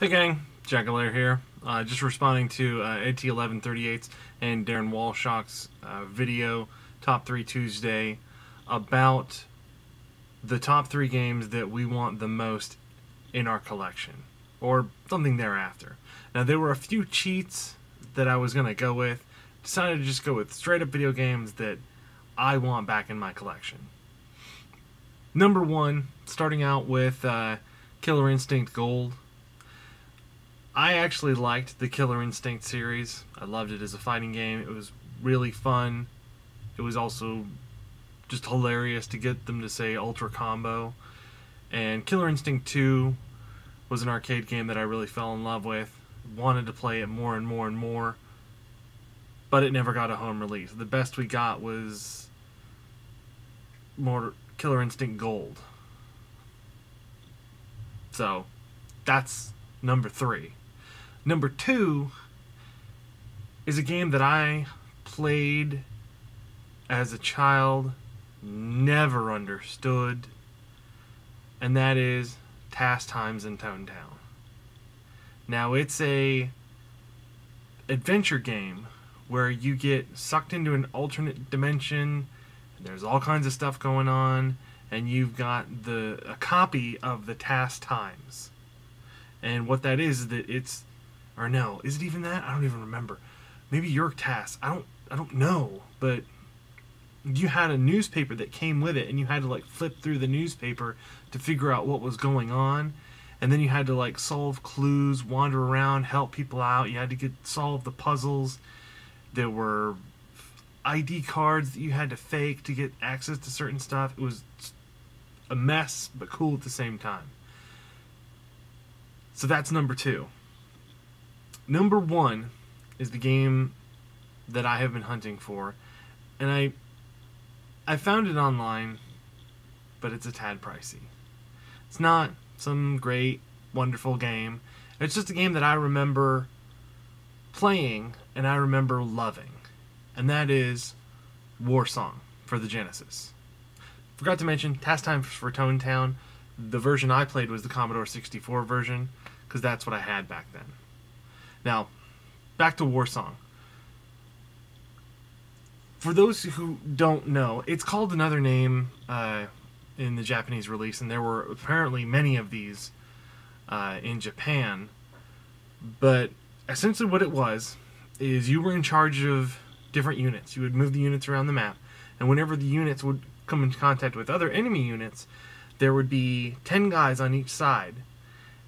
Hey gang, Jack Jakalair here. Uh, just responding to uh, Edt1138's and Darren Walshock's uh, video, Top 3 Tuesday, about the top three games that we want the most in our collection, or something thereafter. Now, there were a few cheats that I was going to go with. Decided to just go with straight up video games that I want back in my collection. Number one, starting out with uh, Killer Instinct Gold. I actually liked the Killer Instinct series. I loved it as a fighting game. It was really fun. It was also just hilarious to get them to say Ultra Combo. And Killer Instinct 2 was an arcade game that I really fell in love with. Wanted to play it more and more and more. But it never got a home release. The best we got was more Killer Instinct Gold. So, that's number three. Number two is a game that I played as a child, never understood, and that is Tass Times in Tonetown. Now it's a adventure game where you get sucked into an alternate dimension. And there's all kinds of stuff going on, and you've got the a copy of the Task Times. And what that is is that it's or no, is it even that? I don't even remember. Maybe your task. I don't I don't know, but you had a newspaper that came with it and you had to like flip through the newspaper to figure out what was going on and then you had to like solve clues wander around help people out you had to get solve the puzzles there were id cards that you had to fake to get access to certain stuff it was a mess but cool at the same time so that's number two number one is the game that I have been hunting for, and I I found it online, but it's a tad pricey. It's not some great, wonderful game. It's just a game that I remember playing and I remember loving, and that is Warsong for the Genesis. Forgot to mention Tass Time for Tonetown. The version I played was the Commodore 64 version because that's what I had back then. Now, back to Warsong. For those who don't know, it's called another name uh, in the Japanese release, and there were apparently many of these uh, in Japan. But essentially, what it was is you were in charge of different units. You would move the units around the map, and whenever the units would come in contact with other enemy units, there would be 10 guys on each side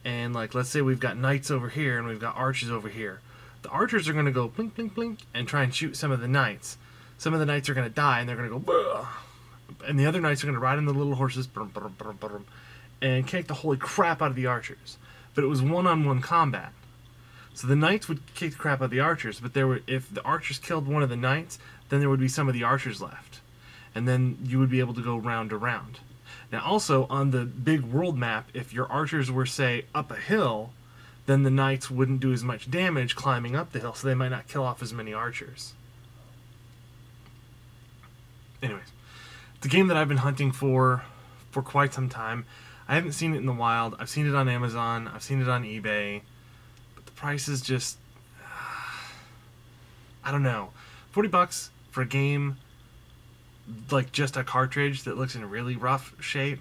and like let's say we've got knights over here and we've got archers over here. The archers are going to go blink blink blink and try and shoot some of the knights. Some of the knights are going to die and they're going to go Bleh! and the other knights are going to ride on the little horses brum, brum, brum, and kick the holy crap out of the archers. But it was one-on-one combat. So the knights would kick the crap out of the archers but there were if the archers killed one of the knights then there would be some of the archers left. And then you would be able to go round to round now, also on the big world map, if your archers were, say, up a hill, then the knights wouldn't do as much damage climbing up the hill, so they might not kill off as many archers. Anyways, it's a game that I've been hunting for for quite some time. I haven't seen it in the wild. I've seen it on Amazon. I've seen it on eBay. But the price is just... I don't know. 40 bucks for a game like just a cartridge that looks in really rough shape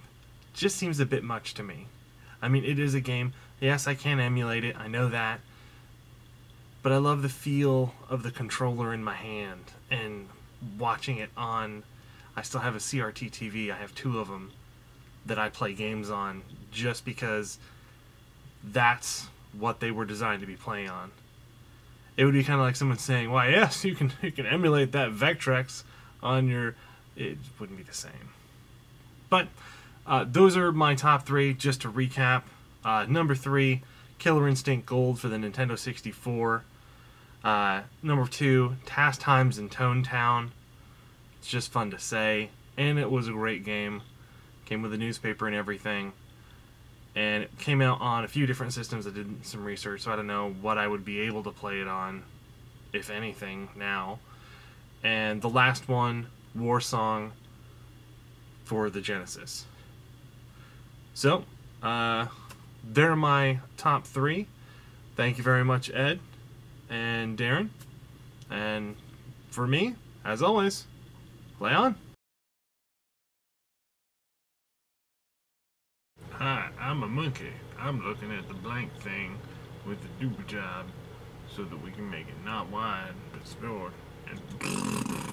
just seems a bit much to me. I mean, it is a game. Yes, I can emulate it. I know that. But I love the feel of the controller in my hand and watching it on. I still have a CRT TV. I have two of them that I play games on just because that's what they were designed to be playing on. It would be kind of like someone saying, "Why, yes, you can you can emulate that Vectrex on your it wouldn't be the same. But uh, those are my top three, just to recap. Uh, number three, Killer Instinct Gold for the Nintendo 64. Uh, number two, Tass Times in Tonetown. It's just fun to say. And it was a great game. Came with a newspaper and everything. And it came out on a few different systems. I did some research, so I don't know what I would be able to play it on, if anything, now. And the last one, Warsong for the Genesis. So, uh, they're my top three. Thank you very much, Ed and Darren. And for me, as always, play on. Hi, I'm a monkey. I'm looking at the blank thing with the doobie job so that we can make it not wide but short and